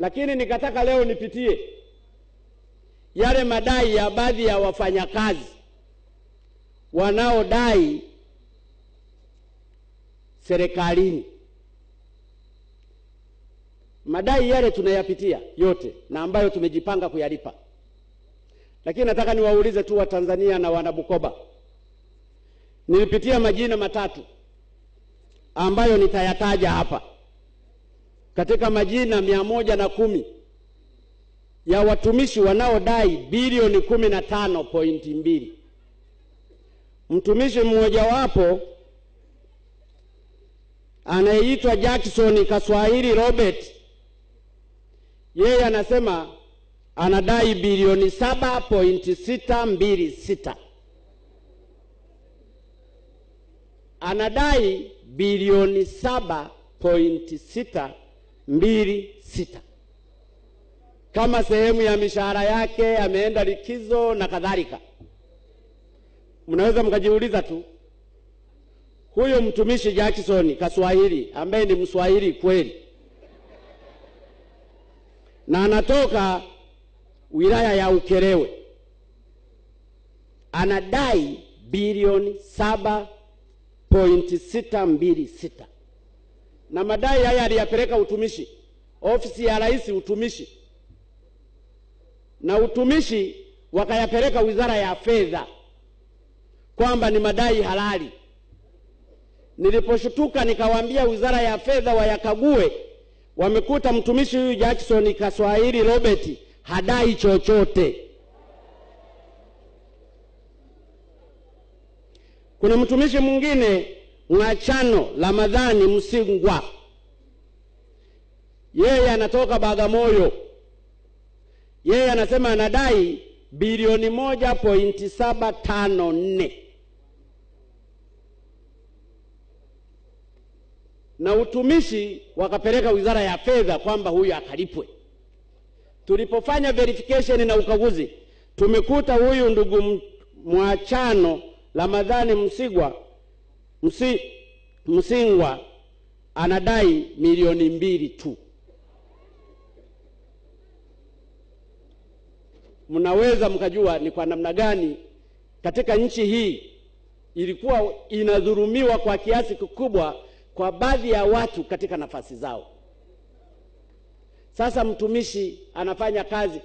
lakini nikataka leo nipitie yale madai ya baadhi ya wafanyakazi wanaodai serikalini. Madai yale tunayapitia yote na ambayo tumejipanga kuyalipa, lakini nataka niwaulize tu Watanzania na Wanabukoba, nilipitia majina matatu ambayo nitayataja hapa katika majina mia moja na kumi ya watumishi wanaodai bilioni kumi na tano pointi mbili. Mtumishi mmojawapo anayeitwa Jackson Kaswahili Robert, yeye anasema anadai bilioni saba pointi sita mbili sita anadai bilioni saba pointi sita mbili sita kama sehemu ya mishahara yake, ameenda likizo na kadhalika. Mnaweza mkajiuliza tu, huyo mtumishi Jackson Kaswahili ambaye ni Mswahili kweli na anatoka wilaya ya Ukerewe anadai bilioni saba pointi sita mbili sita na madai haya aliyapeleka utumishi, ofisi ya rais utumishi, na utumishi wakayapeleka wizara ya fedha kwamba ni madai halali. Niliposhutuka nikawaambia wizara ya fedha wayakague, wamekuta mtumishi huyu Jackson Kaswahili Robert hadai chochote. Kuna mtumishi mwingine Ng'achano Ramadhani Msingwa, yeye anatoka Bagamoyo. Yeye anasema anadai bilioni moja pointi saba tano nne na utumishi wakapeleka wizara ya fedha kwamba huyu akalipwe. Tulipofanya verification na ukaguzi, tumekuta huyu ndugu Mwachano Ramadhani Msigwa Msi, Msingwa anadai milioni mbili tu. Mnaweza mkajua ni kwa namna gani katika nchi hii ilikuwa inadhulumiwa kwa kiasi kikubwa kwa baadhi ya watu katika nafasi zao. Sasa mtumishi anafanya kazi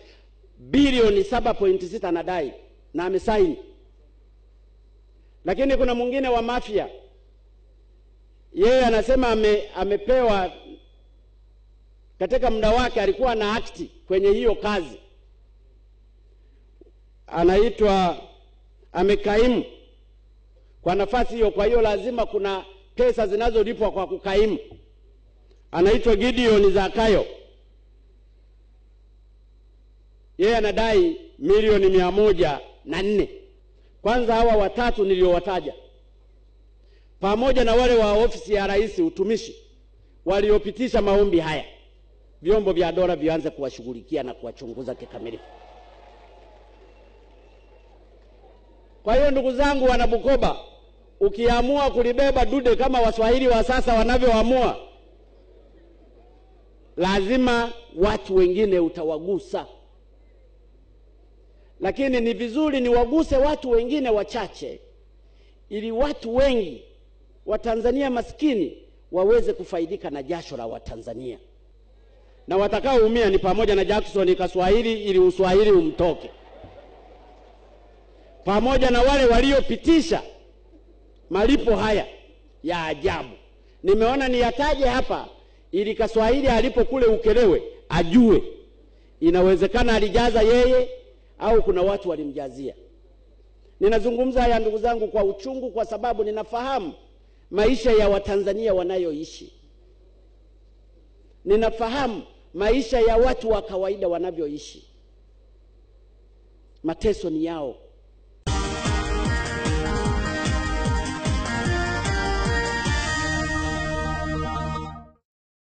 bilioni saba pointi sita anadai na amesaini, lakini kuna mwingine wa Mafia yeye anasema ame, amepewa katika muda wake alikuwa na akti kwenye hiyo kazi, anaitwa amekaimu kwa nafasi hiyo. Kwa hiyo lazima kuna pesa zinazolipwa kwa kukaimu. Anaitwa Gideon Zakayo, yeye anadai milioni mia moja na nne. Kwanza hawa watatu niliowataja pamoja na wale wa ofisi ya rais utumishi waliopitisha maombi haya, vyombo vya dola vianze kuwashughulikia na kuwachunguza kikamilifu. Kwa hiyo ndugu zangu wana Bukoba, ukiamua kulibeba dude kama waswahili wa sasa wanavyoamua, lazima watu wengine utawagusa, lakini ni vizuri niwaguse watu wengine wachache, ili watu wengi Watanzania maskini waweze kufaidika na jasho la Watanzania, na watakaoumia ni pamoja na Jackson Kaswahili ili uswahili umtoke, pamoja na wale waliopitisha malipo haya ya ajabu. Nimeona niyataje hapa ili Kaswahili alipo kule Ukelewe ajue inawezekana alijaza yeye au kuna watu walimjazia. Ninazungumza haya ndugu zangu kwa uchungu, kwa sababu ninafahamu maisha ya Watanzania wanayoishi. Ninafahamu maisha ya watu wa kawaida wanavyoishi. Mateso ni yao.